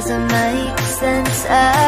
doesn't make sense. I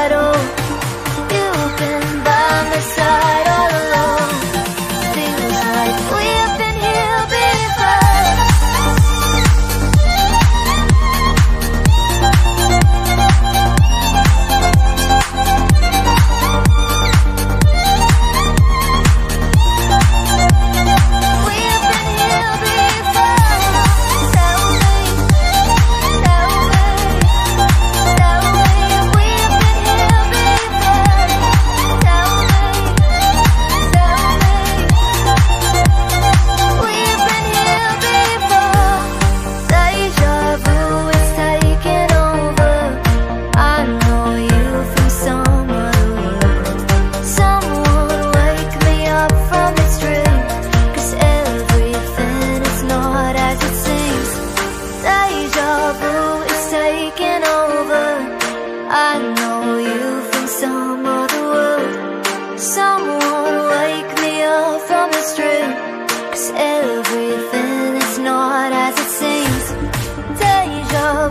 deja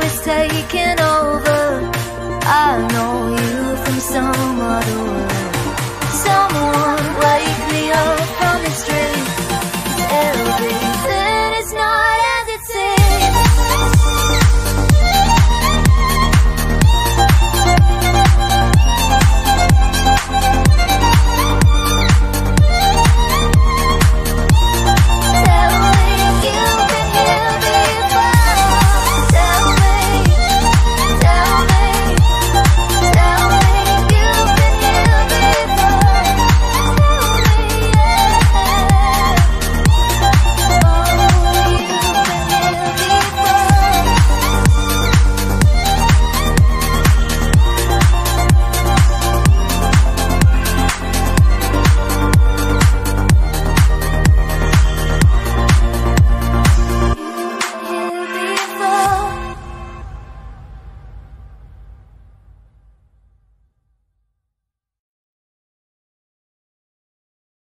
is taking over. I know you from some other world.